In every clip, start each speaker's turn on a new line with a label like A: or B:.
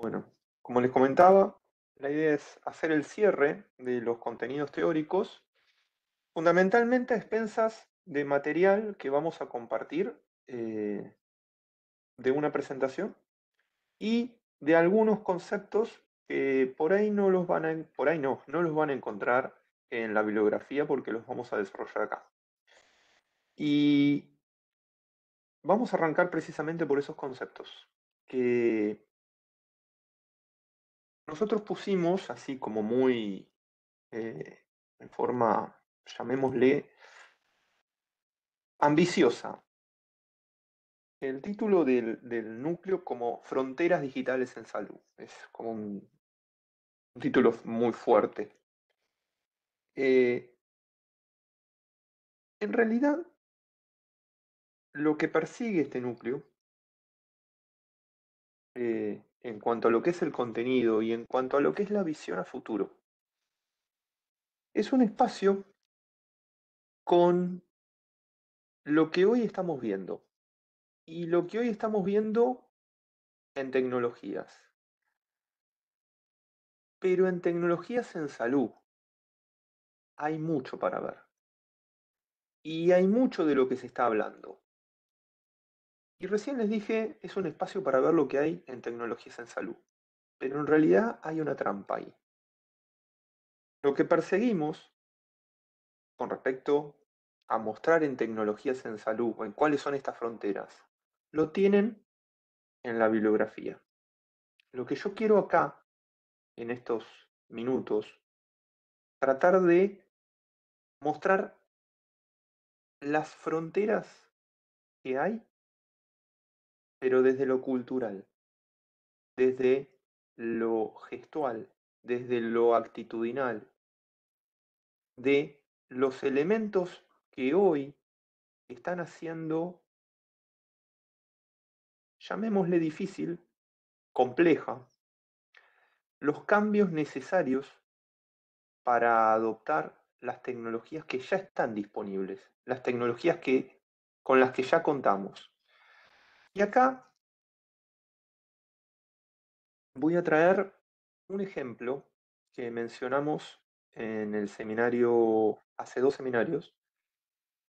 A: Bueno, como les comentaba, la idea es hacer el cierre de los contenidos teóricos, fundamentalmente a expensas de material que vamos a compartir eh, de una presentación y de algunos conceptos que por ahí no los van a, por ahí no, no los van a encontrar en la bibliografía porque los vamos a desarrollar acá. Y vamos a arrancar precisamente por esos conceptos que nosotros pusimos, así como muy eh, en forma, llamémosle, ambiciosa, el título del, núcleo como Fronteras Digitales en Salud. Es como un, título muy fuerte. Eh, en realidad, lo que persigue este núcleo eh, en cuanto a lo que es el contenido y en cuanto a lo que es la visión a futuro. Es un espacio con lo que hoy estamos viendo y lo que hoy estamos viendo en tecnologías. Pero en tecnologías en salud hay mucho para ver. Y hay mucho de lo que se está hablando. Y recién les dije, es un espacio para ver lo que hay en tecnologías en salud. Pero en realidad hay una trampa ahí. Lo que perseguimos con respecto a mostrar en tecnologías en salud o en cuáles son estas fronteras, lo tienen en la bibliografía. Lo que yo quiero acá, en estos minutos, tratar de mostrar las fronteras que hay pero desde lo cultural, desde lo gestual, desde lo actitudinal, de los elementos que hoy están haciendo, llamémosle difícil, compleja, los cambios necesarios para adoptar las tecnologías que ya están disponibles, las tecnologías que, con las que ya contamos. Y acá voy a traer un ejemplo que mencionamos en el seminario, hace dos seminarios,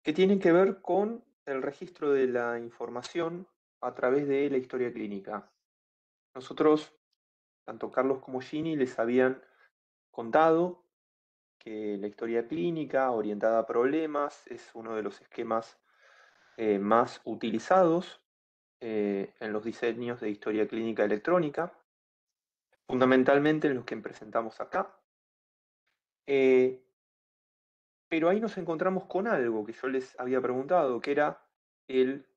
A: que tienen que ver con el registro de la información a través de la historia clínica. Nosotros, tanto Carlos como Gini, les habían contado que la historia clínica orientada a problemas es uno de los esquemas eh, más utilizados eh, en los diseños de historia clínica electrónica, fundamentalmente en los que presentamos acá. Eh, pero ahí nos encontramos con algo que yo les había preguntado, que era el,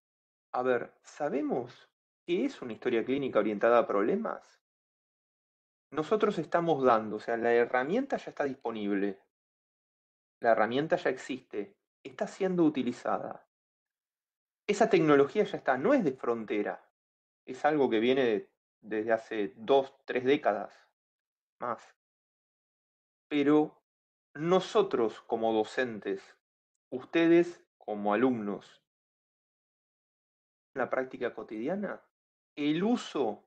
A: a ver, ¿sabemos qué es una historia clínica orientada a problemas? Nosotros estamos dando, o sea, la herramienta ya está disponible, la herramienta ya existe, está siendo utilizada esa tecnología ya está, no es de frontera, es algo que viene desde hace dos, tres décadas más. Pero nosotros como docentes, ustedes como alumnos, la práctica cotidiana, el uso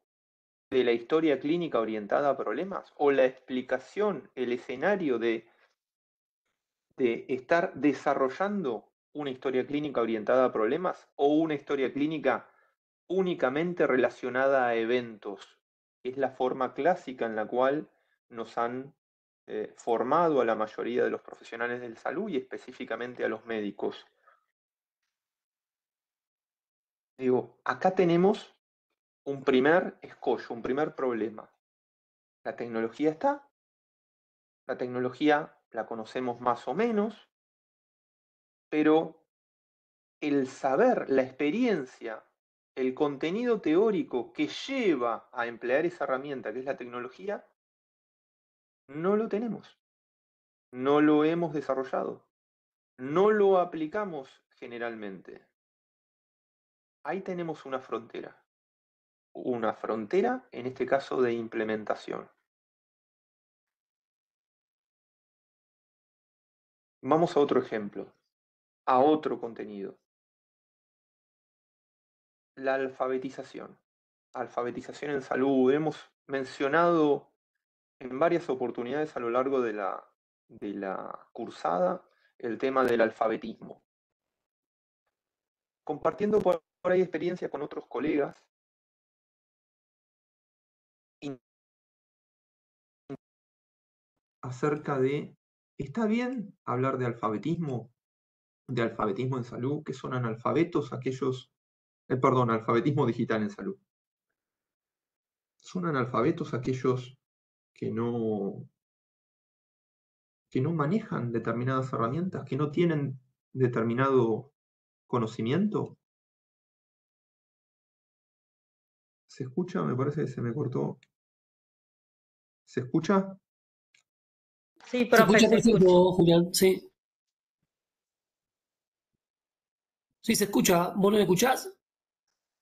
A: de la historia clínica orientada a problemas o la explicación, el escenario de, de estar desarrollando una historia clínica orientada a problemas o una historia clínica únicamente relacionada a eventos. Es la forma clásica en la cual nos han eh, formado a la mayoría de los profesionales de salud y específicamente a los médicos. Digo, acá tenemos un primer escollo, un primer problema. La tecnología está, la tecnología la conocemos más o menos, pero el saber, la experiencia, el contenido teórico que lleva a emplear esa herramienta que es la tecnología, no lo tenemos. No lo hemos desarrollado. No lo aplicamos generalmente. Ahí tenemos una frontera. Una frontera, en este caso, de implementación. Vamos a otro ejemplo a otro contenido. La alfabetización. alfabetización en salud. Hemos mencionado en varias oportunidades a lo largo de la, de la cursada el tema del alfabetismo. Compartiendo por ahí experiencia con otros colegas, acerca de, ¿está bien hablar de alfabetismo? De alfabetismo en salud, que son analfabetos aquellos, eh, perdón, alfabetismo digital en salud. Son analfabetos aquellos que no, que no manejan determinadas herramientas, que no tienen determinado conocimiento. ¿Se escucha? Me parece que se me cortó. ¿Se escucha?
B: Sí, profe, se escucha, Julián, sí. Sí, se escucha. ¿Vos no me escuchás?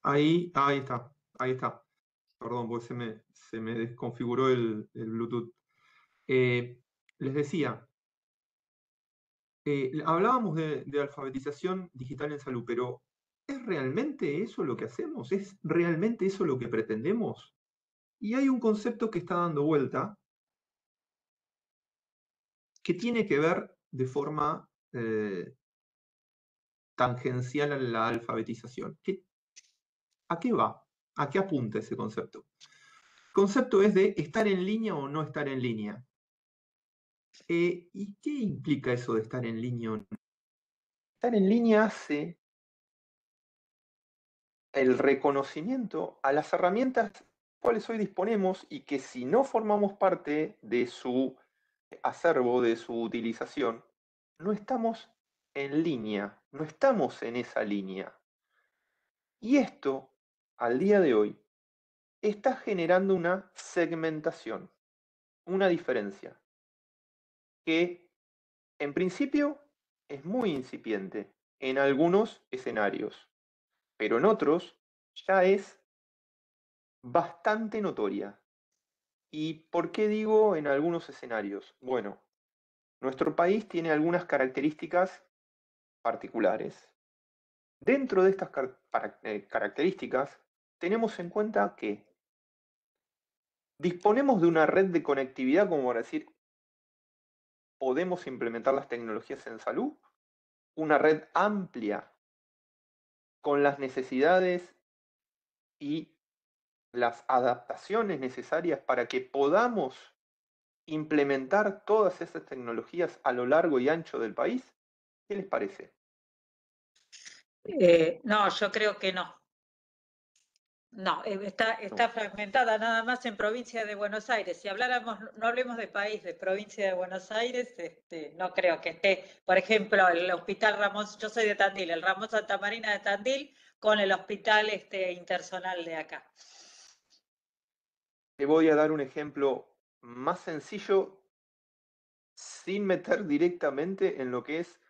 A: Ahí, ahí está, ahí está. Perdón, porque se me, se me desconfiguró el, Bluetooth. Eh, les decía, eh, hablábamos de, de, alfabetización digital en salud, pero ¿es realmente eso lo que hacemos? ¿Es realmente eso lo que pretendemos? Y hay un concepto que está dando vuelta, que tiene que ver de forma eh, tangencial a la alfabetización. ¿A qué va? ¿A qué apunta ese concepto? El concepto es de estar en línea o no estar en línea. Eh, ¿Y qué implica eso de estar en línea o no? Estar en línea hace el reconocimiento a las herramientas cuales hoy disponemos y que si no formamos parte de su acervo, de su utilización, no estamos en línea, no estamos en esa línea. Y esto, al día de hoy, está generando una segmentación, una diferencia, que en principio es muy incipiente en algunos escenarios, pero en otros ya es bastante notoria. ¿Y por qué digo en algunos escenarios? Bueno, nuestro país tiene algunas características particulares. Dentro de estas eh, características, tenemos en cuenta que disponemos de una red de conectividad, como para decir, podemos implementar las tecnologías en salud, una red amplia con las necesidades y las adaptaciones necesarias para que podamos implementar todas esas tecnologías a lo largo y ancho del país? ¿Qué les parece?
C: Eh, no, yo creo que no. No, eh, está, está fragmentada nada más en provincia de Buenos Aires. Si habláramos, no hablemos de país, de provincia de Buenos Aires, este, no creo que esté, por ejemplo, el hospital Ramón, yo soy de Tandil, el Ramón Santa Marina de Tandil con el hospital este, intersonal de acá.
A: Te voy a dar un ejemplo más sencillo sin meter directamente en lo que es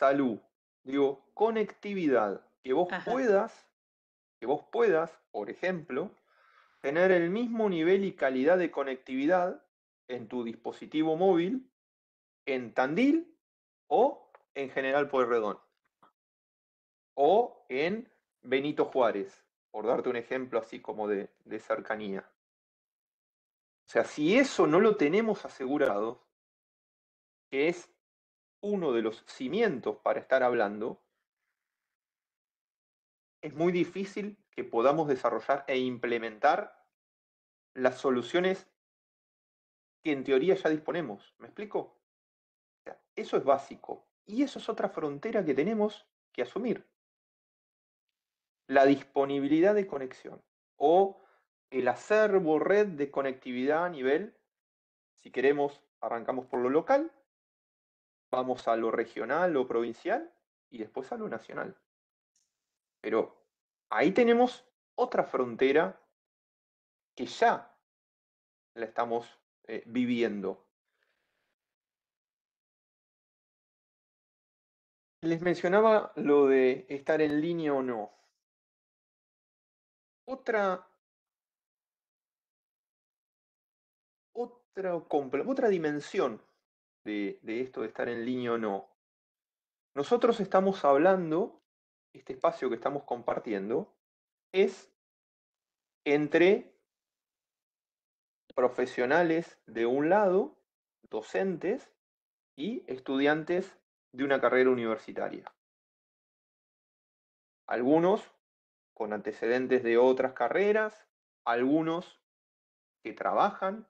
A: salud. Digo, conectividad. Que vos puedas, que vos puedas, por ejemplo, tener el mismo nivel y calidad de conectividad en tu dispositivo móvil en Tandil o en General Pueyrredón o en Benito Juárez, por darte un ejemplo así como de cercanía. O sea, si eso no lo tenemos asegurado, que es uno de los cimientos para estar hablando, es muy difícil que podamos desarrollar e implementar las soluciones que en teoría ya disponemos. ¿Me explico? eso es básico. Y eso es otra frontera que tenemos que asumir. La disponibilidad de conexión o el acervo red de conectividad a nivel, si queremos, arrancamos por lo local, vamos a lo regional o provincial y después a lo nacional. Pero ahí tenemos otra frontera que ya la estamos eh, viviendo. Les mencionaba lo de estar en línea o no. Otra otra, otra dimensión de, de esto de estar en línea o no. Nosotros estamos hablando, este espacio que estamos compartiendo, es entre profesionales de un lado, docentes, y estudiantes de una carrera universitaria. Algunos con antecedentes de otras carreras, algunos que trabajan,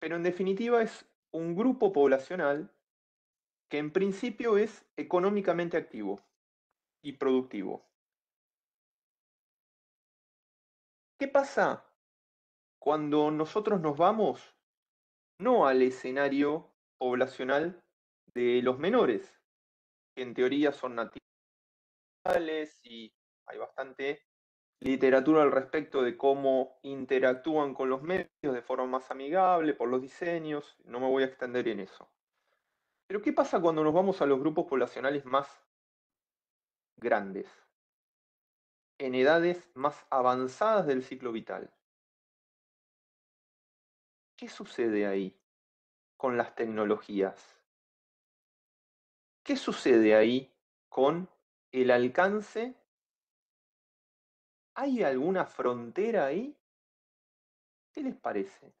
A: pero en definitiva es un grupo poblacional que en principio es económicamente activo y productivo. ¿Qué pasa cuando nosotros nos vamos no al escenario poblacional de los menores, que en teoría son nativos y hay bastante literatura al respecto de cómo interactúan con los medios de forma más amigable, por los diseños, no me voy a extender en eso. Pero ¿qué pasa cuando nos vamos a los grupos poblacionales más grandes? En edades más avanzadas del ciclo vital. ¿Qué sucede ahí con las tecnologías? ¿Qué sucede ahí con el alcance? ¿Hay alguna frontera ahí? ¿Qué les parece?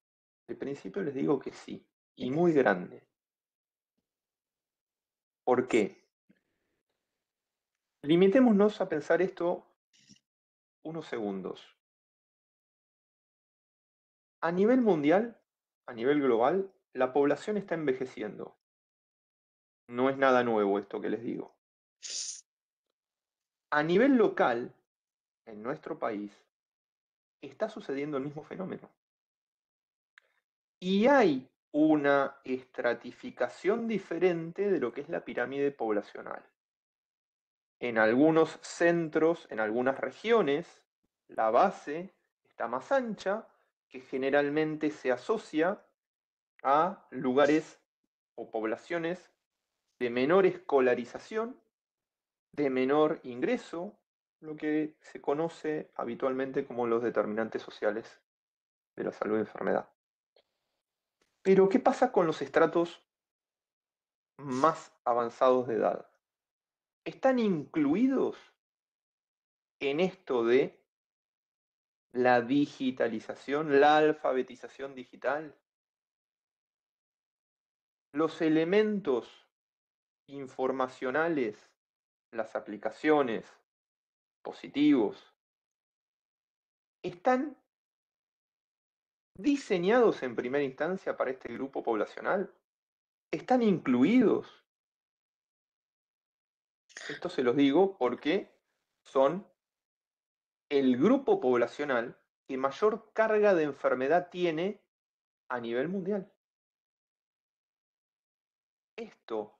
A: De principio les digo que sí, y muy grande. ¿Por qué? Limitémonos a pensar esto unos segundos. A nivel mundial, a nivel global, la población está envejeciendo. No es nada nuevo esto que les digo. A nivel local, en nuestro país, está sucediendo el mismo fenómeno. Y hay una estratificación diferente de lo que es la pirámide poblacional. En algunos centros, en algunas regiones, la base está más ancha que generalmente se asocia a lugares o poblaciones de menor escolarización, de menor ingreso, lo que se conoce habitualmente como los determinantes sociales de la salud y enfermedad. Pero, ¿qué pasa con los estratos más avanzados de edad? ¿Están incluidos en esto de la digitalización, la alfabetización digital, los elementos informacionales, las aplicaciones, positivos, están diseñados en primera instancia para este grupo poblacional, están incluidos. Esto se los digo porque son el grupo poblacional que mayor carga de enfermedad tiene a nivel mundial. Esto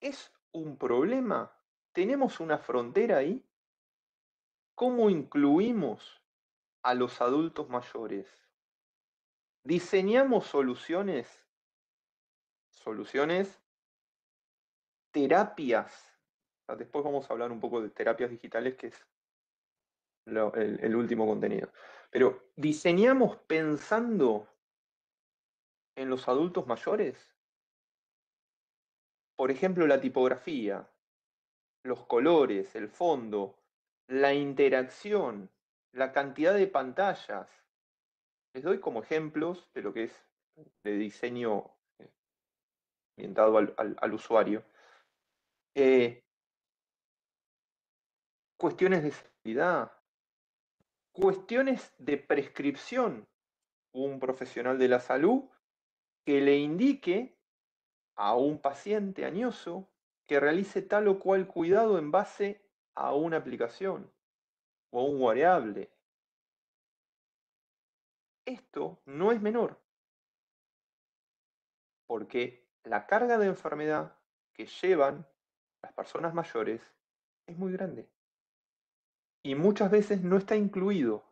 A: es un problema. ¿Tenemos una frontera ahí? ¿Cómo incluimos a los adultos mayores? ¿Diseñamos soluciones? Soluciones, terapias. Después vamos a hablar un poco de terapias digitales, que es el, último contenido. Pero diseñamos pensando en los adultos mayores. Por ejemplo, la tipografía, los colores, el fondo, la interacción, la cantidad de pantallas. Les doy como ejemplos de lo que es de diseño eh, orientado al, usuario. Eh, cuestiones de seguridad, cuestiones de prescripción, un profesional de la salud que le indique a un paciente añoso que realice tal o cual cuidado en base a una aplicación o a un variable. Esto no es menor, porque la carga de enfermedad que llevan las personas mayores es muy grande y muchas veces no está incluido.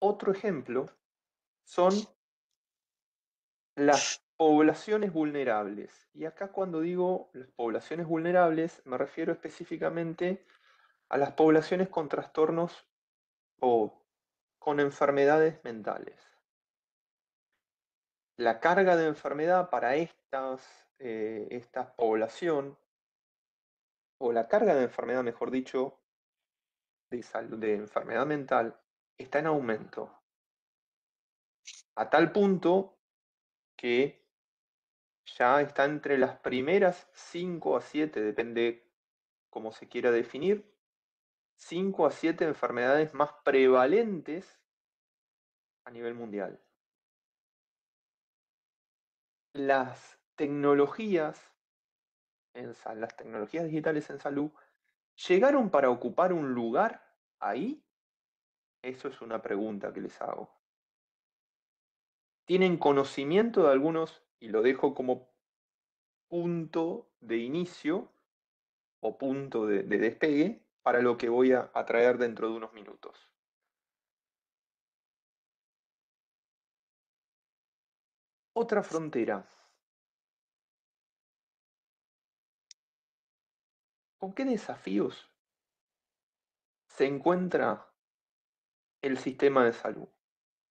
A: Otro ejemplo son las poblaciones vulnerables. Y acá cuando digo las poblaciones vulnerables me refiero específicamente a las poblaciones con trastornos o con enfermedades mentales. La carga de enfermedad para estas, eh, esta población o la carga de enfermedad, mejor dicho, de, salud, de enfermedad mental, está en aumento. A tal punto que ya está entre las primeras 5 a 7, depende cómo se quiera definir, 5 a 7 enfermedades más prevalentes a nivel mundial. Las tecnologías, en, las tecnologías digitales en salud, ¿llegaron para ocupar un lugar ahí? Eso es una pregunta que les hago. ¿Tienen conocimiento de algunos, y lo dejo como punto de inicio o punto de, despegue para lo que voy a, traer dentro de unos minutos? Otra frontera. ¿Con qué desafíos se encuentra el sistema de salud?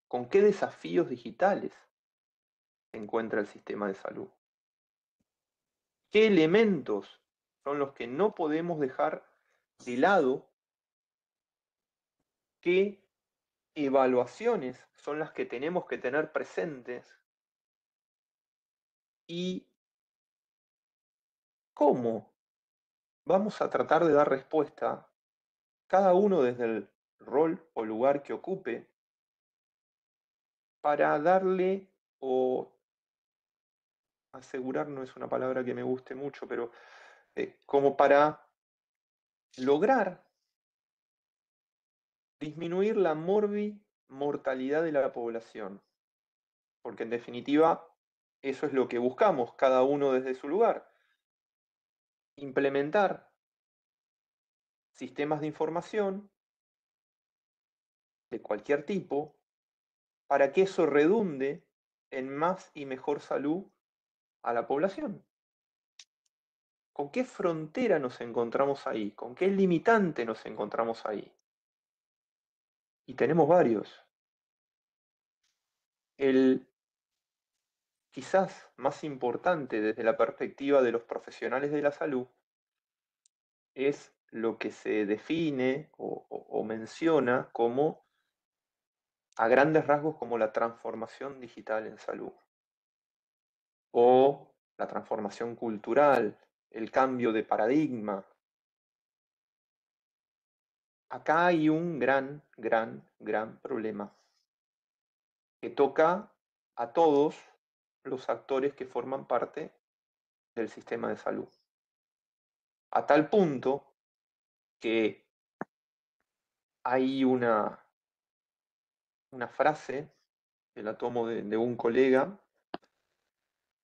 A: ¿Con qué desafíos digitales encuentra el sistema de salud? ¿Qué elementos son los que no podemos dejar de lado? ¿Qué evaluaciones son las que tenemos que tener presentes? ¿Y cómo vamos a tratar de dar respuesta, cada uno desde el rol o lugar que ocupe, para darle o asegurar no es una palabra que me guste mucho, pero eh, como para lograr disminuir la morbi mortalidad de la población. Porque en definitiva, eso es lo que buscamos, cada uno desde su lugar implementar sistemas de información de cualquier tipo para que eso redunde en más y mejor salud a la población. ¿Con qué frontera nos encontramos ahí? ¿Con qué limitante nos encontramos ahí? Y tenemos varios. El quizás más importante desde la perspectiva de los profesionales de la salud es lo que se define o, menciona como a grandes rasgos como la transformación digital en salud o la transformación cultural, el cambio de paradigma. Acá hay un gran, gran, gran problema que toca a todos los actores que forman parte del sistema de salud. A tal punto que hay una, una frase que la tomo de, un colega,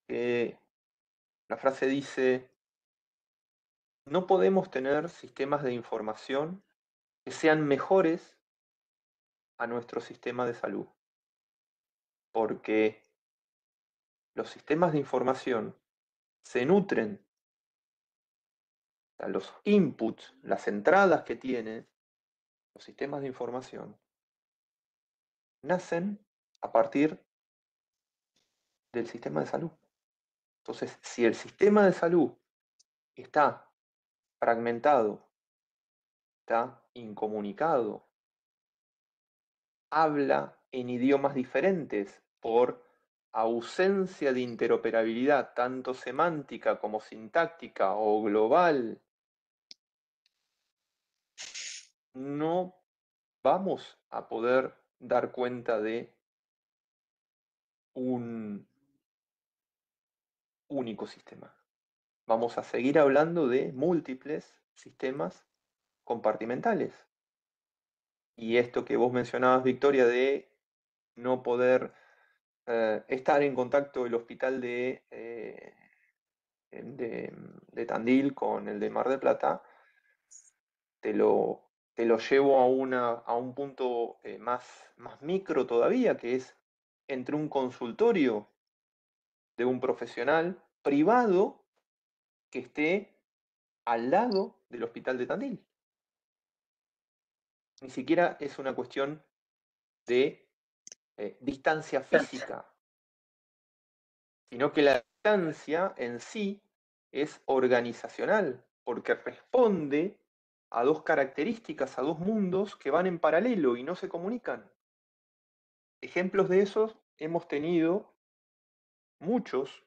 A: que la frase dice, no podemos tener sistemas de información que sean mejores a nuestro sistema de salud, porque los sistemas de información se nutren, los inputs, las entradas que tienen los sistemas de información, nacen a partir del sistema de salud. Entonces, si el sistema de salud está fragmentado, está incomunicado, habla en idiomas diferentes por ausencia de interoperabilidad, tanto semántica como sintáctica o global, no vamos a poder dar cuenta de un único sistema. Vamos a seguir hablando de múltiples sistemas compartimentales. Y esto que vos mencionabas, Victoria, de no poder eh, estar en contacto el hospital de, eh, de, Tandil con el de Mar de Plata, te lo, te lo llevo a, una, a un punto eh, más, más micro todavía, que es entre un consultorio de un profesional privado que esté al lado del hospital de Tandil. Ni siquiera es una cuestión de eh, distancia física, sino que la distancia en sí es organizacional, porque responde a dos características, a dos mundos que van en paralelo y no se comunican. Ejemplos de esos hemos tenido muchos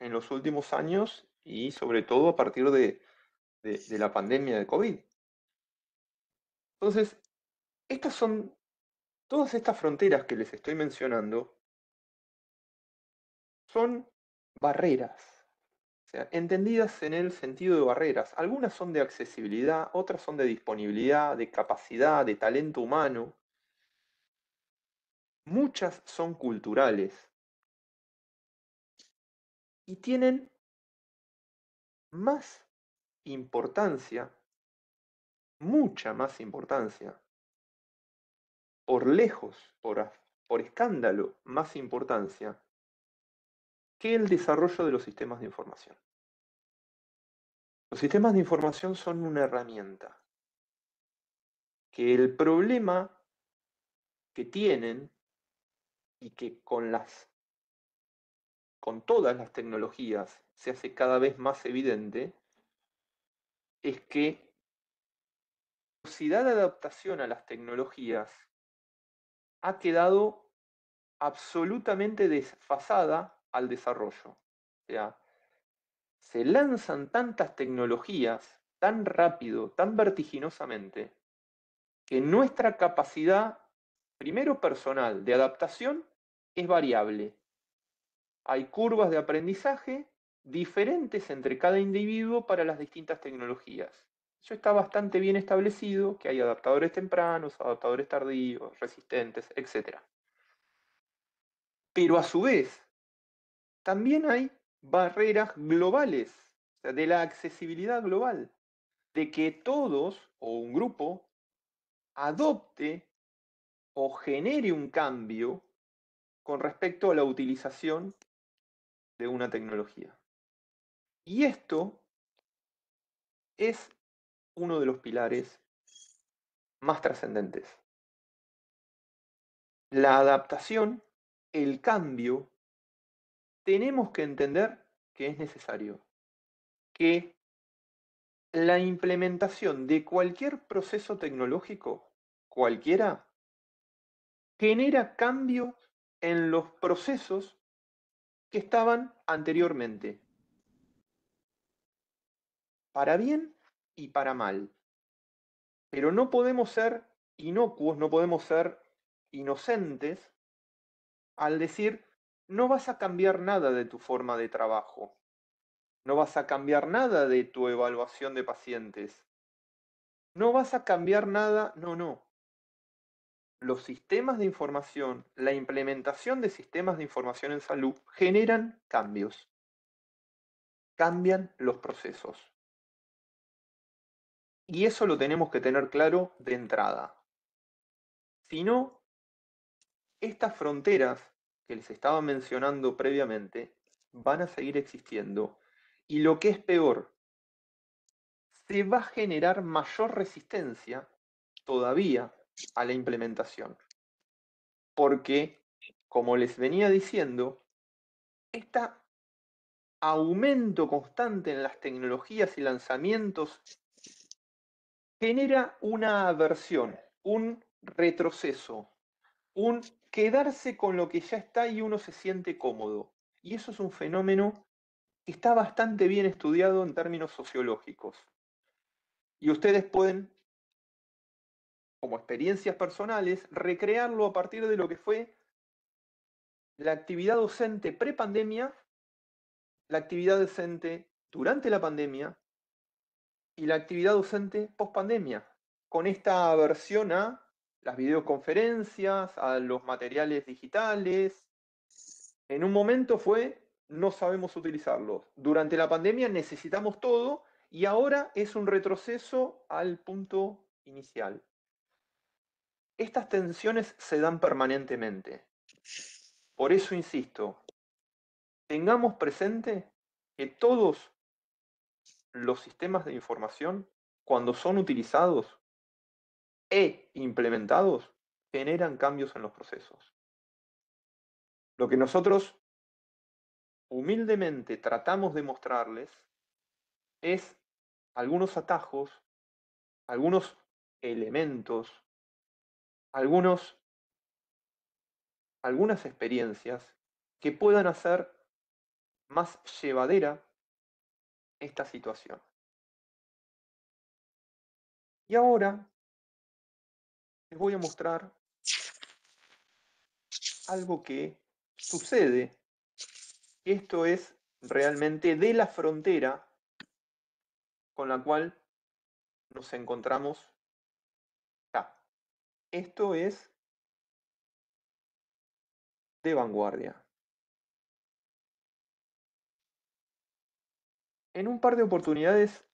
A: en los últimos años y sobre todo a partir de, la pandemia de COVID. Entonces, estas son, todas estas fronteras que les estoy mencionando, son barreras, o sea, entendidas en el sentido de barreras. Algunas son de accesibilidad, otras son de disponibilidad, de capacidad, de talento humano. Muchas son culturales y tienen más importancia, mucha más importancia, por lejos, por, por escándalo, más importancia que el desarrollo de los sistemas de información. Los sistemas de información son una herramienta que el problema que tienen y que con las con todas las tecnologías se hace cada vez más evidente es que la velocidad de adaptación a las tecnologías ha quedado absolutamente desfasada al desarrollo. O sea, se lanzan tantas tecnologías tan rápido, tan vertiginosamente, que nuestra capacidad, primero personal, de adaptación es variable. Hay curvas de aprendizaje diferentes entre cada individuo para las distintas tecnologías. Eso está bastante bien establecido, que hay adaptadores tempranos, adaptadores tardíos, resistentes, etc. Pero a su vez, también hay barreras globales, de la accesibilidad global, de que todos o un grupo adopte o genere un cambio con respecto a la utilización de una tecnología. Y esto es uno de los pilares más trascendentes. La adaptación, el cambio, tenemos que entender que es necesario, que la implementación de cualquier proceso tecnológico, cualquiera, genera cambios en los procesos que estaban anteriormente, para bien y para mal. Pero no podemos ser inocuos, no podemos ser inocentes al decir, no vas a cambiar nada de tu forma de trabajo, no vas a cambiar nada de tu evaluación de pacientes, no vas a cambiar nada, no, no. Los sistemas de información, la implementación de sistemas de información en salud generan cambios, cambian los procesos. Y eso lo tenemos que tener claro de entrada. Si no, estas fronteras que les estaba mencionando previamente van a seguir existiendo y lo que es peor, se va a generar mayor resistencia todavía a la implementación. Porque, como les venía diciendo, este aumento constante en las tecnologías y lanzamientos genera una aversión, un retroceso, un quedarse con lo que ya está y uno se siente cómodo. Y eso es un fenómeno que está bastante bien estudiado en términos sociológicos. Y ustedes pueden, como experiencias personales, recrearlo a partir de lo que fue la actividad docente pre-pandemia, la actividad docente durante la pandemia y la actividad docente post-pandemia, con esta aversión a las videoconferencias, a los materiales digitales. En un momento fue, no sabemos utilizarlos. Durante la pandemia necesitamos todo y ahora es un retroceso al punto inicial. Estas tensiones se dan permanentemente. Por eso insisto, tengamos presente que todos los sistemas de información, cuando son utilizados, e implementados generan cambios en los procesos. Lo que nosotros humildemente tratamos de mostrarles es algunos atajos, algunos elementos, algunos, algunas experiencias que puedan hacer más llevadera esta situación. Y ahora les voy a mostrar algo que sucede. Esto es realmente de la frontera con la cual nos encontramos. Esto es de vanguardia. En un par de oportunidades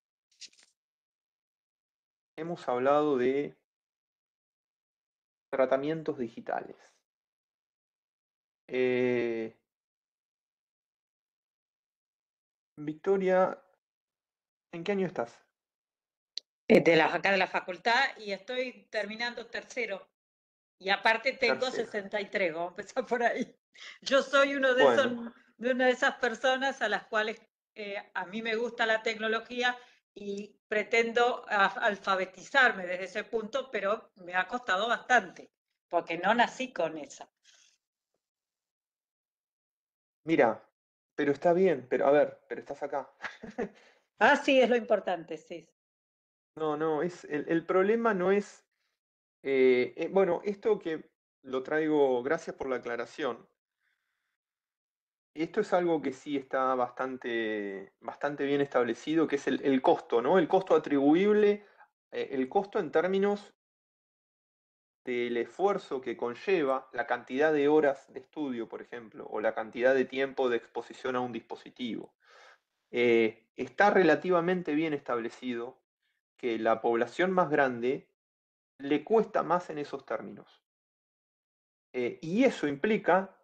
A: hemos hablado de tratamientos digitales. Eh, Victoria, ¿en qué año estás?
C: Eh, de la, acá de la facultad y estoy terminando tercero. Y aparte tengo 63, vamos a empezar por ahí. Yo soy uno de, esos, de una de esas personas a las cuales eh, a mí me gusta la tecnología y pretendo alfabetizarme desde ese punto, pero me ha costado bastante, porque no nací con esa.
A: Mira, pero está bien, pero a ver, pero estás acá.
C: ah, sí, es lo importante, sí.
A: No, no, es, el, problema no es, eh, eh, bueno, esto que lo traigo, gracias por la aclaración, esto es algo que sí está bastante, bastante bien establecido, que es el, costo, ¿no? El costo atribuible, eh, el costo en términos del esfuerzo que conlleva la cantidad de horas de estudio, por ejemplo, o la cantidad de tiempo de exposición a un dispositivo. Está relativamente bien establecido que la población más grande le cuesta más en esos términos. Eh, y eso implica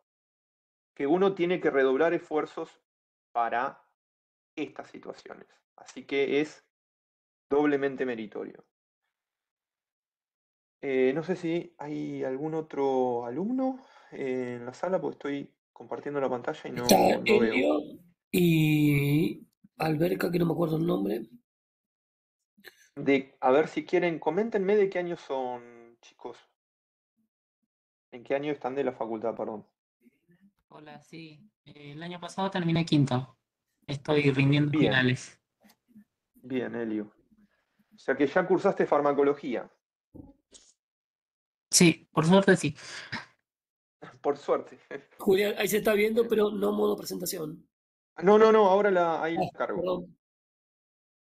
A: que uno tiene que redoblar esfuerzos para estas situaciones. Así que es doblemente meritorio. Eh, no sé si hay algún otro alumno en la sala, porque estoy compartiendo la pantalla y no, veo.
B: Y Alberca, que no me acuerdo el nombre.
A: De, a ver si quieren, coméntenme de qué año son, chicos. ¿En qué año están de la facultad, perdón?
D: Hola, sí. el año pasado terminé quinto. Estoy rindiendo finales.
A: Bien, Elio. O sea que ya cursaste farmacología.
D: Sí, por suerte sí.
A: Por suerte.
B: Julián, ahí se está viendo, pero no modo presentación.
A: No, no, no, ahora la, ahí ah, cargo.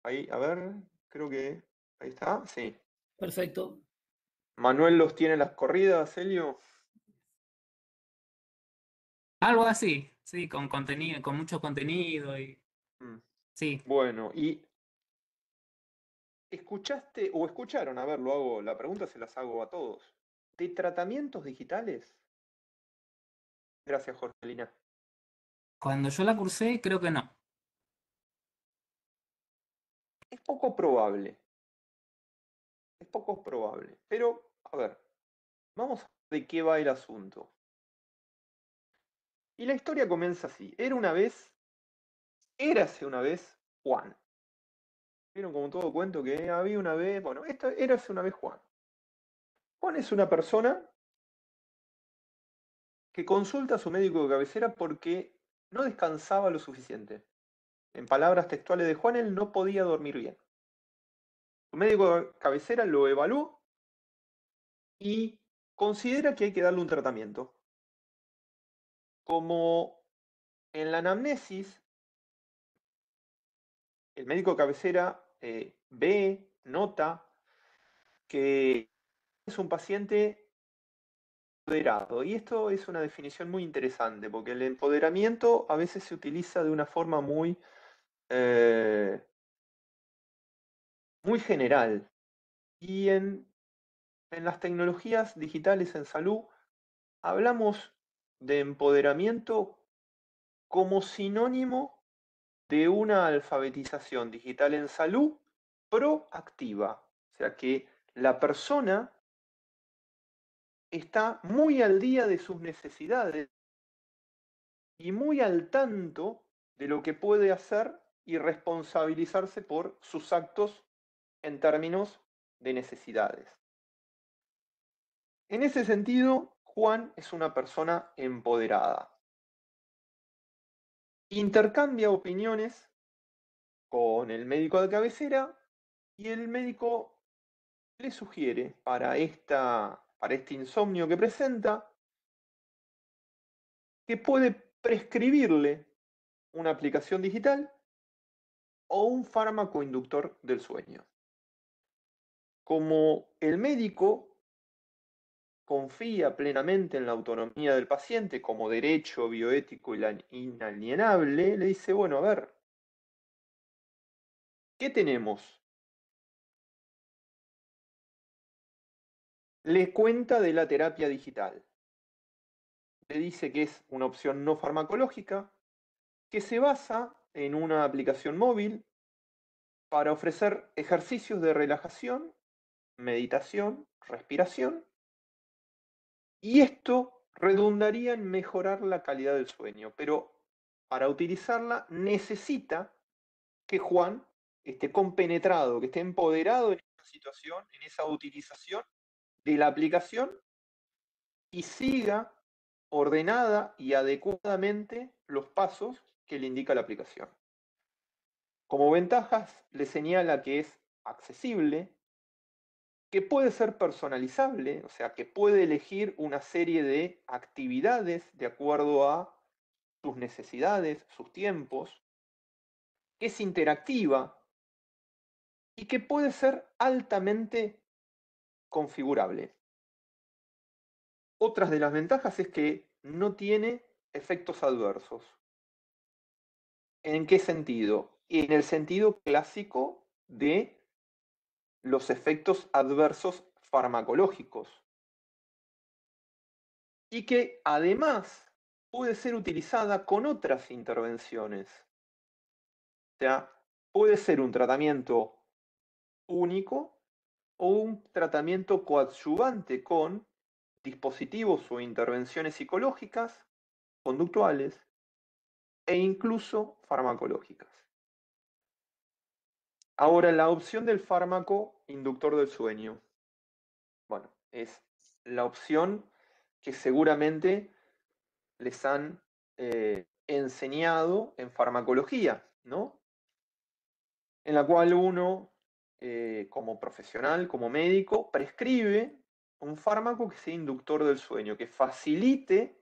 A: Ahí, a ver, creo que ahí está, sí.
B: Perfecto.
A: Manuel los tiene las corridas, Elio.
D: Algo así, sí, con contenido, con mucho contenido y. Mm. Sí.
A: Bueno, y. ¿Escuchaste o escucharon? A ver, lo hago, la pregunta se las hago a todos. ¿De tratamientos digitales? Gracias, Jorgelina.
D: Cuando yo la cursé, creo que no.
A: Es poco probable. Es poco probable. Pero, a ver, vamos a ver de qué va el asunto. Y la historia comienza así. Era una vez, érase una vez Juan. Vieron como todo cuento que había una vez, bueno, esta, érase una vez Juan. Juan es una persona que consulta a su médico de cabecera porque no descansaba lo suficiente. En palabras textuales de Juan, él no podía dormir bien. Su médico de cabecera lo evaluó y considera que hay que darle un tratamiento como en la anamnesis, el médico cabecera eh, ve, nota que es un paciente empoderado. Y esto es una definición muy interesante, porque el empoderamiento a veces se utiliza de una forma muy, eh, muy general. Y en, en las tecnologías digitales en salud hablamos de empoderamiento como sinónimo de una alfabetización digital en salud proactiva. O sea que la persona está muy al día de sus necesidades y muy al tanto de lo que puede hacer y responsabilizarse por sus actos en términos de necesidades. En ese sentido, Juan es una persona empoderada. Intercambia opiniones con el médico de cabecera y el médico le sugiere para, esta, para este insomnio que presenta que puede prescribirle una aplicación digital o un fármaco inductor del sueño. Como el médico confía plenamente en la autonomía del paciente como derecho bioético inalienable, le dice, bueno, a ver, ¿qué tenemos? Le cuenta de la terapia digital. Le dice que es una opción no farmacológica, que se basa en una aplicación móvil para ofrecer ejercicios de relajación, meditación, respiración y esto redundaría en mejorar la calidad del sueño, pero para utilizarla necesita que Juan esté compenetrado, que esté empoderado en esa situación, en esa utilización de la aplicación y siga ordenada y adecuadamente los pasos que le indica la aplicación. Como ventajas, le señala que es accesible, que puede ser personalizable, o sea, que puede elegir una serie de actividades de acuerdo a sus necesidades, sus tiempos, que es interactiva y que puede ser altamente configurable. Otras de las ventajas es que no tiene efectos adversos. ¿En qué sentido? En el sentido clásico de los efectos adversos farmacológicos y que además puede ser utilizada con otras intervenciones. O sea, puede ser un tratamiento único o un tratamiento coadyuvante con dispositivos o intervenciones psicológicas, conductuales e incluso farmacológicas. Ahora, la opción del fármaco inductor del sueño. Bueno, es la opción que seguramente les han eh, enseñado en farmacología, ¿no? En la cual uno, eh, como profesional, como médico, prescribe un fármaco que sea inductor del sueño, que facilite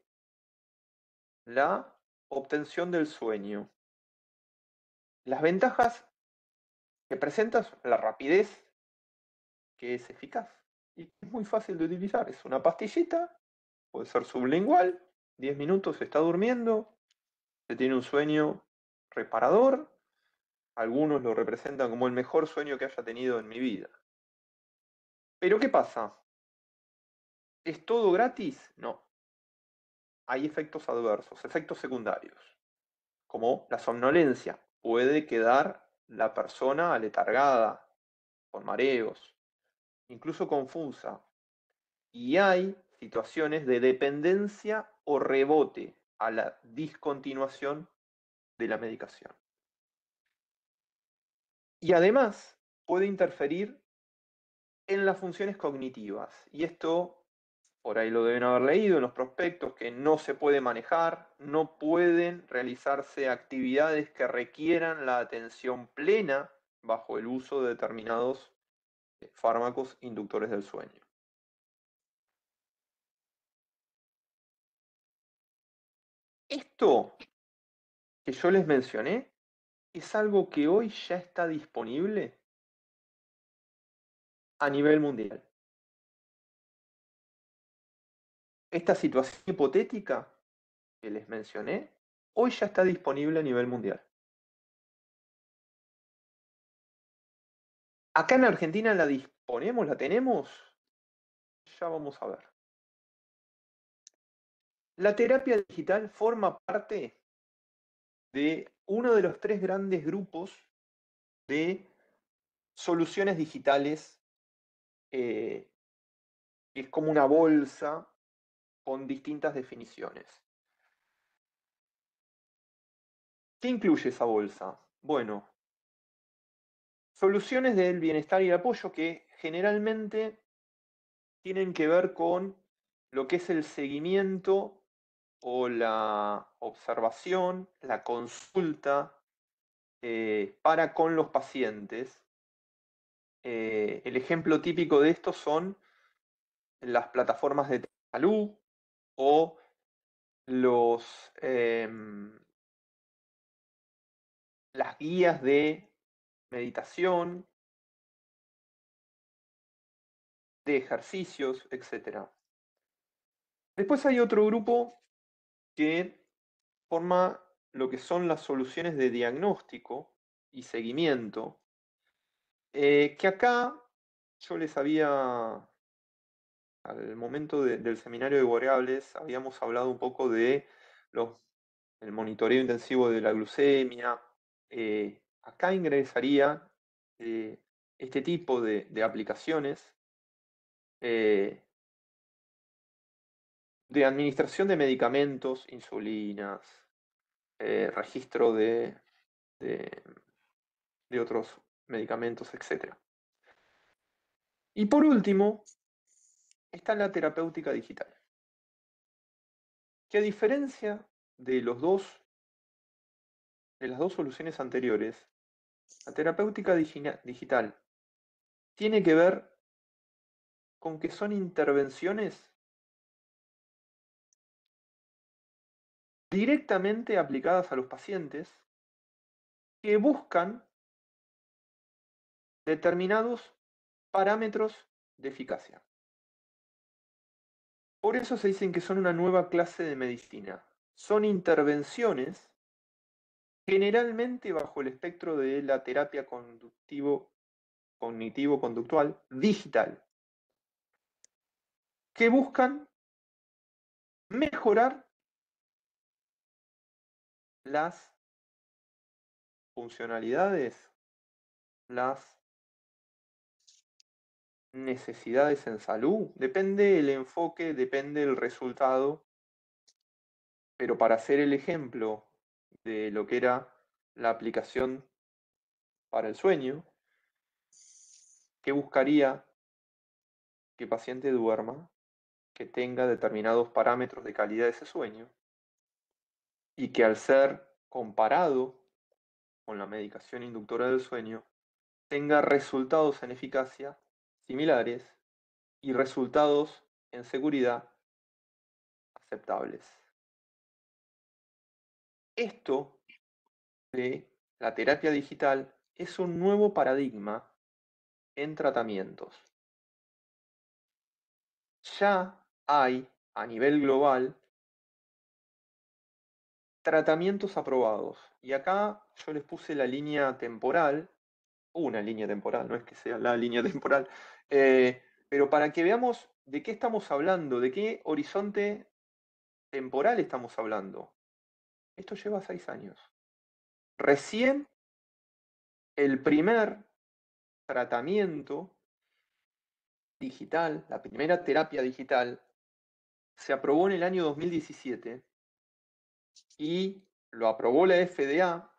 A: la obtención del sueño. Las ventajas que presentas la rapidez que es eficaz y es muy fácil de utilizar. Es una pastillita, puede ser sublingual, 10 minutos está durmiendo, se tiene un sueño reparador, algunos lo representan como el mejor sueño que haya tenido en mi vida. Pero ¿qué pasa? ¿Es todo gratis? No. Hay efectos adversos, efectos secundarios, como la somnolencia. Puede quedar la persona aletargada, con mareos, incluso confusa. Y hay situaciones de dependencia o rebote a la discontinuación de la medicación. Y además puede interferir en las funciones cognitivas. Y esto por ahí lo deben haber leído en los prospectos, que no se puede manejar, no pueden realizarse actividades que requieran la atención plena bajo el uso de determinados eh, fármacos inductores del sueño. Esto que yo les mencioné es algo que hoy ya está disponible a nivel mundial. Esta situación hipotética que les mencioné, hoy ya está disponible a nivel mundial. Acá en Argentina la disponemos, la tenemos. Ya vamos a ver. La terapia digital forma parte de uno de los tres grandes grupos de soluciones digitales, eh, es como una bolsa con distintas definiciones. ¿Qué incluye esa bolsa? Bueno, soluciones del bienestar y el apoyo que generalmente tienen que ver con lo que es el seguimiento o la observación, la consulta eh, para con los pacientes. Eh, el ejemplo típico de esto son las plataformas de salud o los, em, las guías de meditación, de ejercicios, etc. Después hay otro grupo que forma lo que son las soluciones de diagnóstico y seguimiento, eh, que acá yo les había, al momento del seminario de variables, habíamos hablado un poco de el monitoreo intensivo de la glucemia. Eh, acá ingresaría eh, este tipo de, aplicaciones de administración de medicamentos, insulinas, eh, registro de, de, otros medicamentos, etc. Y por último, está la terapéutica digital, que a diferencia de los dos de las dos soluciones anteriores, la terapéutica digital tiene que ver con que son intervenciones directamente aplicadas a los pacientes que buscan determinados parámetros de eficacia. Por eso se dicen que son una nueva clase de medicina. Son intervenciones generalmente bajo el espectro de la terapia conductivo, cognitivo-conductual digital, que buscan mejorar las funcionalidades, las necesidades en salud. Depende el enfoque, depende el resultado. Pero para hacer el ejemplo de lo que era la aplicación para el sueño, ¿qué buscaría que el paciente duerma, que tenga determinados parámetros de calidad de ese sueño, y que al ser comparado con la medicación inductora del sueño, tenga resultados en eficacia similares y resultados en seguridad aceptables. Esto de la terapia digital es un nuevo paradigma en tratamientos. Ya hay a nivel global tratamientos aprobados. Y acá yo les puse la línea temporal, una línea temporal, no es que sea la línea temporal, eh, pero para que veamos de qué estamos hablando, de qué horizonte temporal estamos hablando. Esto lleva seis años. Recién el primer tratamiento digital, la primera terapia digital, se aprobó en el año 2017 y lo aprobó la FDA.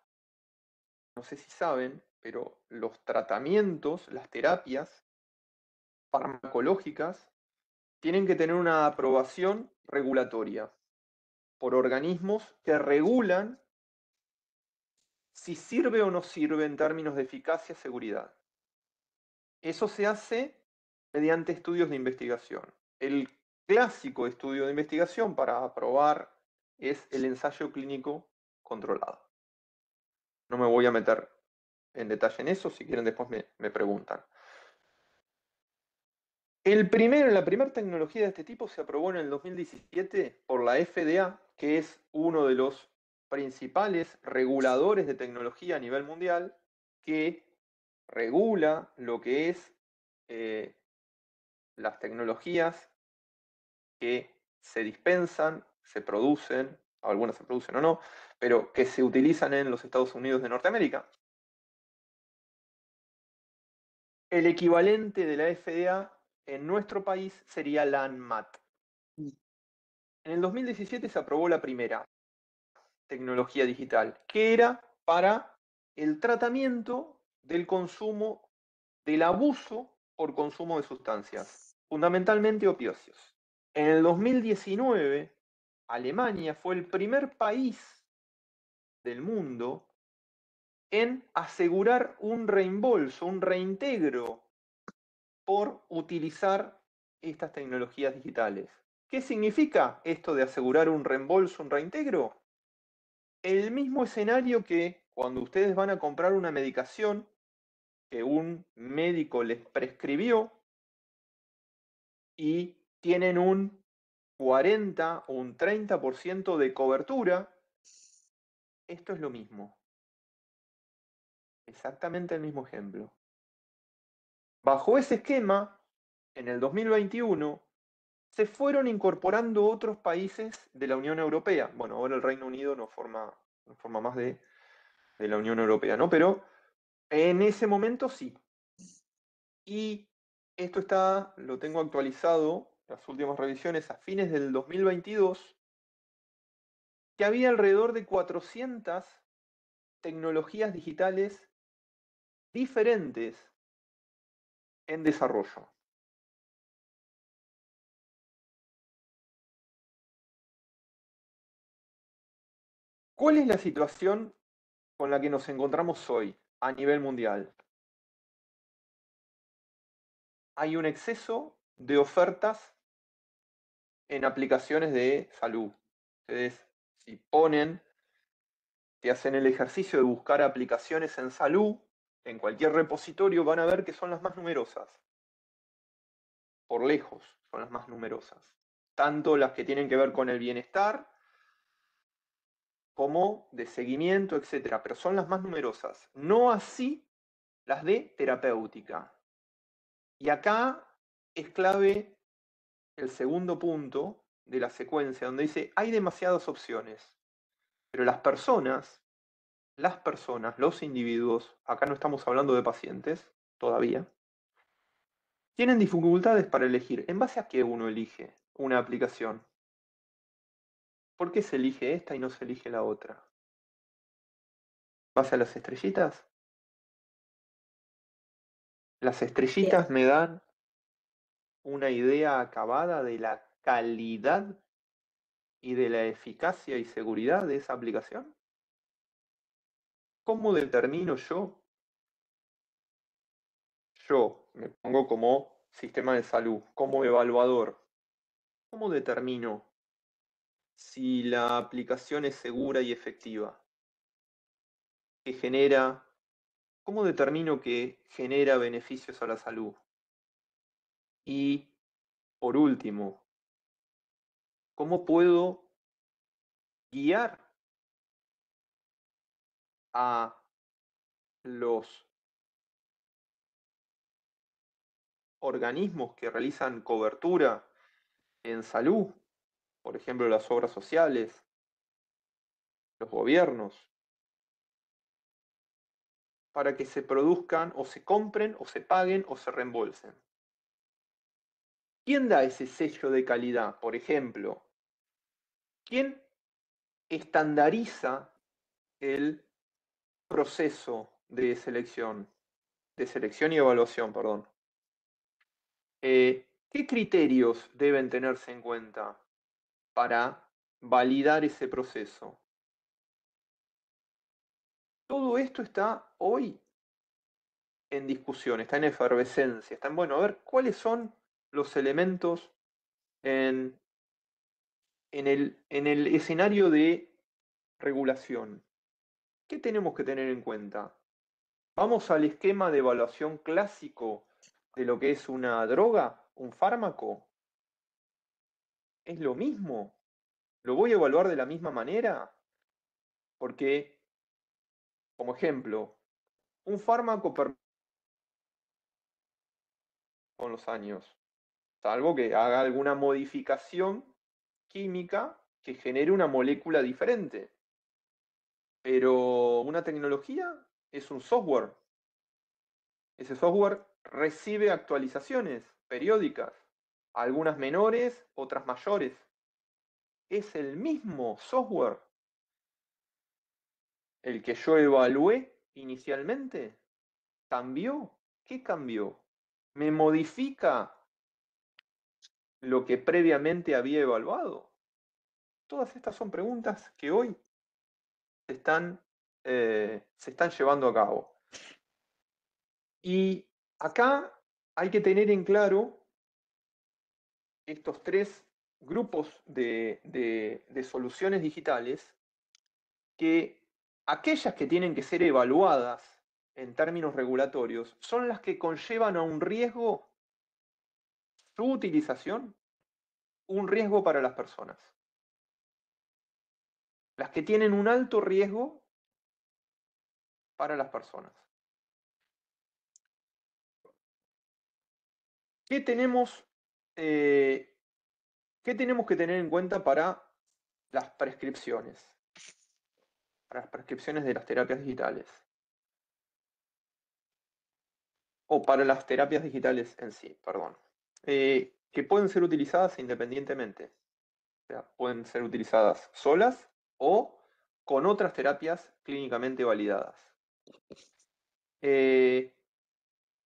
A: No sé si saben, pero los tratamientos, las terapias farmacológicas, tienen que tener una aprobación regulatoria por organismos que regulan si sirve o no sirve en términos de eficacia y seguridad. Eso se hace mediante estudios de investigación. El clásico estudio de investigación para aprobar es el ensayo clínico controlado. No me voy a meter en detalle en eso, si quieren después me, preguntan. El primero, la primera tecnología de este tipo se aprobó en el 2017 por la FDA, que es uno de los principales reguladores de tecnología a nivel mundial, que regula lo que es eh, las tecnologías que se dispensan se producen, algunas se producen o no, pero que se utilizan en los Estados Unidos de Norteamérica. El equivalente de la FDA en nuestro país sería la ANMAT. En el 2017 se aprobó la primera tecnología digital, que era para el tratamiento del consumo, del abuso por consumo de sustancias, fundamentalmente opiáceos. En el 2019, Alemania fue el primer país del mundo en asegurar un reembolso, un reintegro por utilizar estas tecnologías digitales. ¿Qué significa esto de asegurar un reembolso, un reintegro? El mismo escenario que cuando ustedes van a comprar una medicación que un médico les prescribió y tienen un 40 o un 30% de cobertura, esto es lo mismo. Exactamente el mismo ejemplo. Bajo ese esquema, en el 2021, se fueron incorporando otros países de la Unión Europea. Bueno, ahora el Reino Unido no forma, no forma más de, de la Unión Europea, ¿no? Pero en ese momento sí. Y esto está, lo tengo actualizado, las últimas revisiones a fines del 2022, que había alrededor de 400 tecnologías digitales diferentes en desarrollo. ¿Cuál es la situación con la que nos encontramos hoy a nivel mundial? Hay un exceso de ofertas en aplicaciones de salud. Ustedes, si ponen, si hacen el ejercicio de buscar aplicaciones en salud, en cualquier repositorio van a ver que son las más numerosas. Por lejos son las más numerosas. Tanto las que tienen que ver con el bienestar como de seguimiento, etcétera, pero son las más numerosas. No así las de terapéutica. Y acá es clave el segundo punto de la secuencia, donde dice, hay demasiadas opciones, pero las personas las personas, los individuos, acá no estamos hablando de pacientes todavía, tienen dificultades para elegir. ¿En base a qué uno elige una aplicación? ¿Por qué se elige esta y no se elige la otra? ¿Base a las estrellitas? Las estrellitas me dan una idea acabada de la calidad y de la eficacia y seguridad de esa aplicación. ¿Cómo determino yo? Yo me pongo como sistema de salud, como evaluador. ¿Cómo determino si la aplicación es segura y efectiva? ¿Que genera? ¿Cómo determino que genera beneficios a la salud? Y, por último, ¿cómo puedo guiar a los organismos que realizan cobertura en salud, por ejemplo las obras sociales, los gobiernos, para que se produzcan o se compren o se paguen o se reembolsen. ¿Quién da ese sello de calidad? Por ejemplo, ¿quién estandariza el proceso de selección, de selección y evaluación, perdón. Eh, ¿Qué criterios deben tenerse en cuenta para validar ese proceso? Todo esto está hoy en discusión, está en efervescencia, está en, bueno, a ver cuáles son los elementos en, en, el, en el escenario de regulación. ¿Qué tenemos que tener en cuenta? Vamos al esquema de evaluación clásico de lo que es una droga, un fármaco. ¿Es lo mismo? ¿Lo voy a evaluar de la misma manera? Porque, como ejemplo, un fármaco con los años, salvo que haga alguna modificación química que genere una molécula diferente. Pero una tecnología es un software. Ese software recibe actualizaciones periódicas, algunas menores, otras mayores. Es el mismo software el que yo evalué inicialmente? ¿Cambió? ¿Qué cambió? ¿Me modifica lo que previamente había evaluado? Todas estas son preguntas que hoy están, eh, se están llevando a cabo. Y acá hay que tener en claro estos tres grupos de, de, soluciones digitales que aquellas que tienen que ser evaluadas en términos regulatorios son las que conllevan a un riesgo su utilización, un riesgo para las personas. Las que tienen un alto riesgo para las personas. ¿Qué tenemos, eh, ¿Qué tenemos que tener en cuenta para las prescripciones? Para las prescripciones de las terapias digitales. O para las terapias digitales en sí, perdón. Eh, que pueden ser utilizadas independientemente. O sea, pueden ser utilizadas solas o con otras terapias clínicamente validadas. Eh,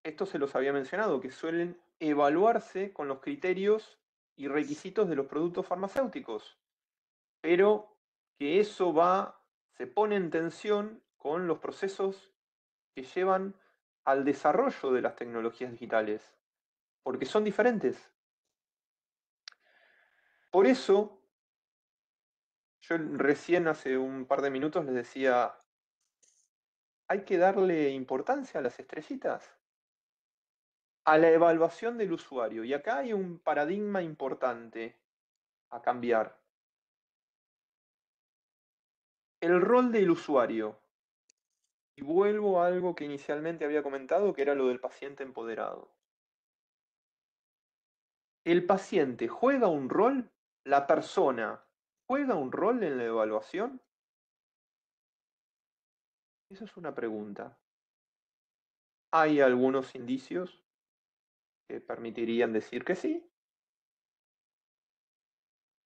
A: esto se los había mencionado, que suelen evaluarse con los criterios y requisitos de los productos farmacéuticos, pero que eso va, se pone en tensión con los procesos que llevan al desarrollo de las tecnologías digitales, porque son diferentes. Por eso, yo recién hace un par de minutos les decía, hay que darle importancia a las estrellitas a la evaluación del usuario. Y acá hay un paradigma importante a cambiar. El rol del usuario. Y vuelvo a algo que inicialmente había comentado, que era lo del paciente empoderado. ¿El paciente juega un rol? ¿La persona juega un rol en la evaluación? Esa es una pregunta. Hay algunos indicios permitirían decir que sí.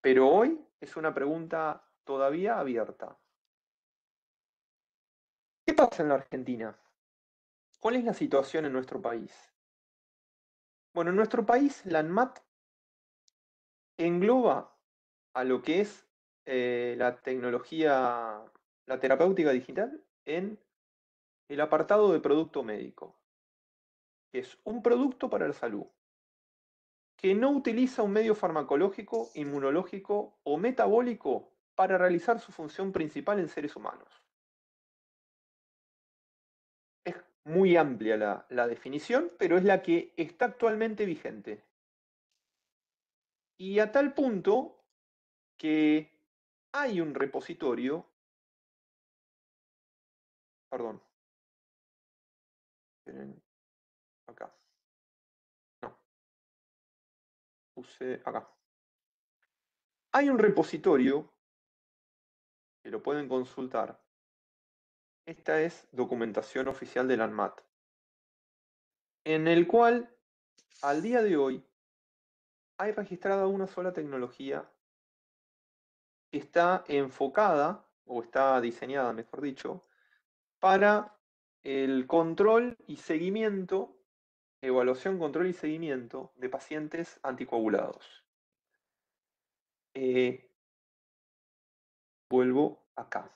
A: Pero hoy es una pregunta todavía abierta. ¿Qué pasa en la Argentina? ¿Cuál es la situación en nuestro país? Bueno, en nuestro país la ANMAT engloba a lo que es eh, la tecnología, la terapéutica digital en el apartado de producto médico es un producto para la salud, que no utiliza un medio farmacológico, inmunológico o metabólico para realizar su función principal en seres humanos. Es muy amplia la definición, pero es la que está actualmente vigente. Y a tal punto que hay un repositorio, perdón, acá. No. Puse acá. Hay un repositorio que lo pueden consultar. Esta es documentación oficial del ANMAT, en el cual al día de hoy hay registrada una sola tecnología está enfocada, o está diseñada, mejor dicho, para el control y seguimiento evaluación, control y seguimiento de pacientes anticoagulados. Eh, vuelvo acá.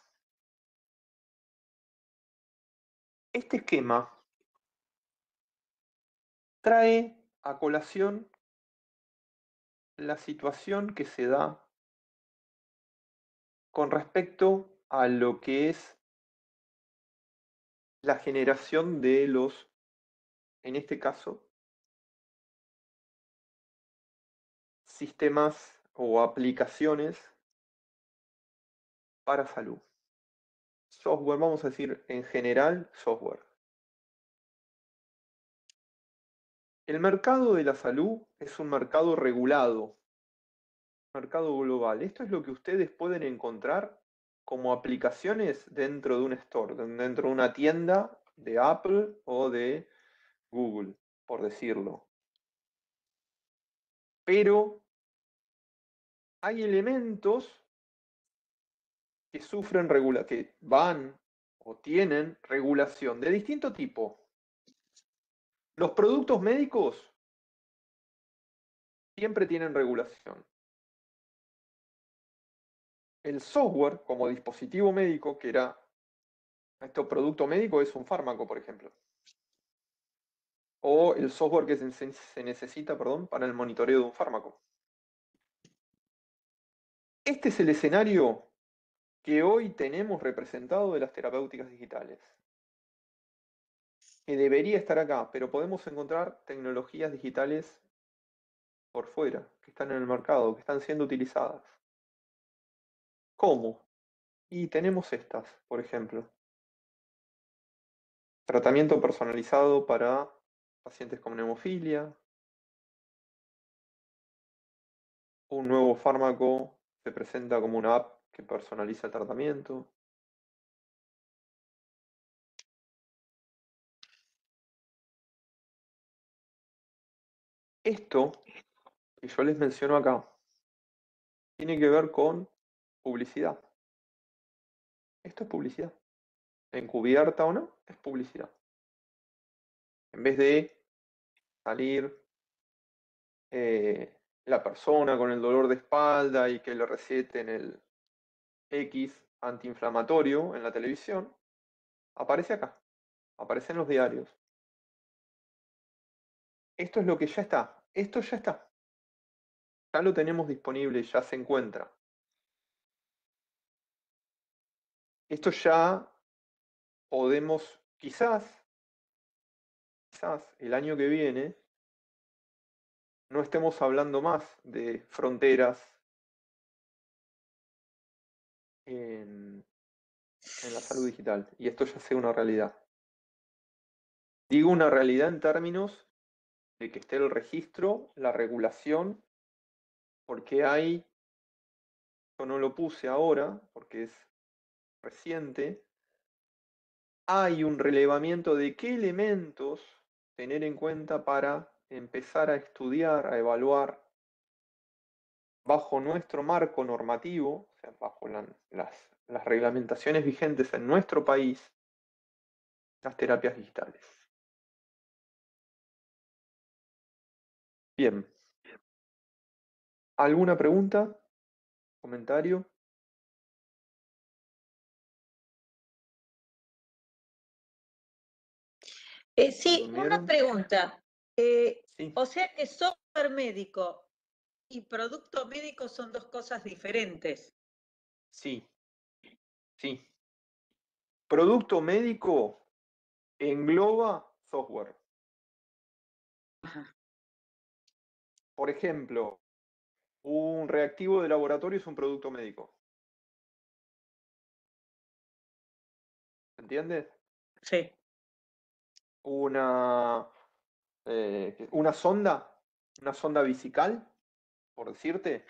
A: Este esquema trae a colación la situación que se da con respecto a lo que es la generación de los en este caso, sistemas o aplicaciones para salud. Software, vamos a decir en general, software. El mercado de la salud es un mercado regulado, mercado global. Esto es lo que ustedes pueden encontrar como aplicaciones dentro de un store, dentro de una tienda de Apple o de Google, por decirlo. Pero hay elementos que sufren regula que van o tienen regulación de distinto tipo. Los productos médicos siempre tienen regulación. El software como dispositivo médico, que era, este producto médico es un fármaco, por ejemplo. O el software que se, necesita perdón, para el monitoreo de un fármaco. Este es el escenario que hoy tenemos representado de las terapéuticas digitales. Que debería estar acá, pero podemos encontrar tecnologías digitales por fuera, que están en el mercado, que están siendo utilizadas. ¿Cómo? Y tenemos estas, por ejemplo. Tratamiento personalizado para pacientes con hemofilia. Un nuevo fármaco se presenta como una app que personaliza el tratamiento. Esto que yo les menciono acá tiene que ver con publicidad. Esto es publicidad. Encubierta o no, es publicidad. En vez de salir eh, la persona con el dolor de espalda y que le receten el X antiinflamatorio en la televisión, aparece acá, aparece en los diarios. Esto es lo que ya está, esto ya está. Ya lo tenemos disponible, ya se encuentra. Esto ya podemos, quizás, quizás el año que viene, no estemos hablando más de fronteras en, la salud digital y esto ya sea una realidad. Digo una realidad en términos de que esté el registro, la regulación, porque hay, yo no lo puse ahora, porque es reciente, hay un relevamiento de qué elementos tener en cuenta para empezar a estudiar, a evaluar bajo nuestro marco normativo, o sea, bajo las, las reglamentaciones vigentes en nuestro país, las terapias digitales. Bien. ¿Alguna pregunta? ¿Comentario?
C: Eh, sí, una pregunta. Eh, o sea que software médico y producto médico son dos cosas diferentes.
A: Sí, sí. Producto médico engloba software. Por ejemplo, un reactivo de laboratorio es un producto médico. ¿Entiendes?
C: Sí.
A: Una, eh, una sonda, una sonda vesical, por decirte,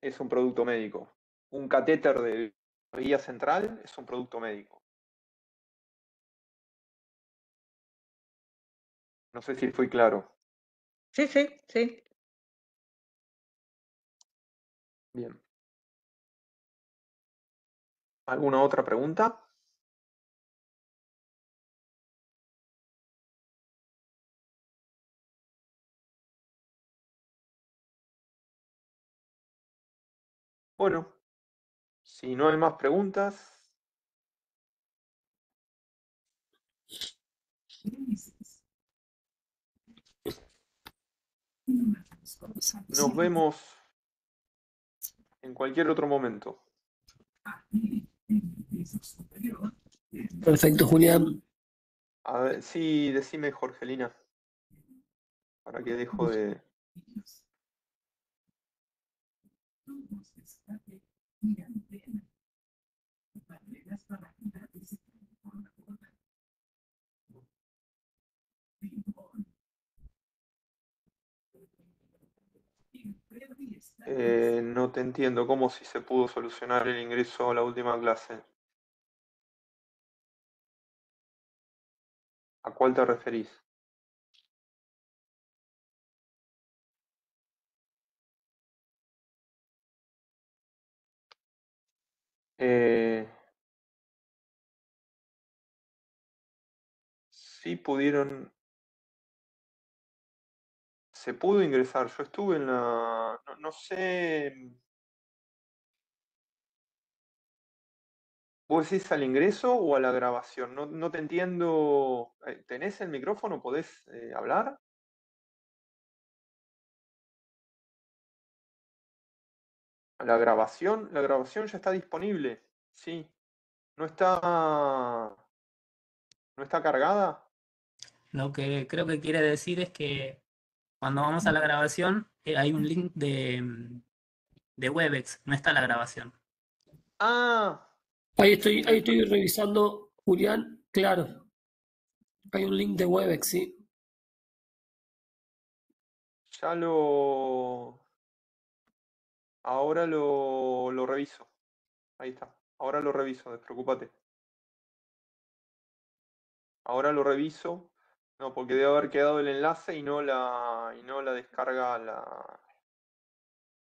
A: es un producto médico. Un catéter de vía central es un producto médico. No sé si fui claro.
C: Sí, sí, sí.
A: Bien. ¿Alguna otra pregunta? Bueno, si no hay más preguntas. Nos vemos en cualquier otro momento.
B: Perfecto, Julián.
A: A ver, sí, decime, Jorgelina. Para que dejo de. Eh, no te entiendo, ¿cómo si se pudo solucionar el ingreso a la última clase? ¿A cuál te referís? eh, sí pudieron, se pudo ingresar. Yo estuve en la, no, no sé, mm. ¿Vos decís al ingreso o a la grabación? No, no te entiendo. Eh, ¿Tenés el micrófono? ¿Podés eh, hablar? La grabación, la grabación ya está disponible. Sí. ¿No está. ¿No está cargada?
D: Lo que creo que quiere decir es que cuando vamos a la grabación eh, hay un link de, mm, de Webex, no está la grabación.
A: Ah.
B: Ahí estoy, ahí estoy revisando, Julián, claro. Hay un link de Webex, sí.
A: Ya lo. Ahora lo, lo reviso. Ahí está. Ahora lo reviso, despreocúpate. Ahora lo reviso. No, porque debe haber quedado el enlace y no la, y no la descarga la.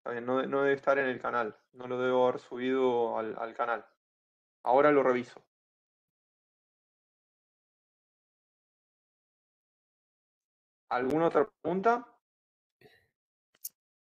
A: no, no, debe estar en el canal. No lo debo haber subido al canal. Ahora lo reviso. ¿Alguna otra pregunta?